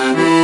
Música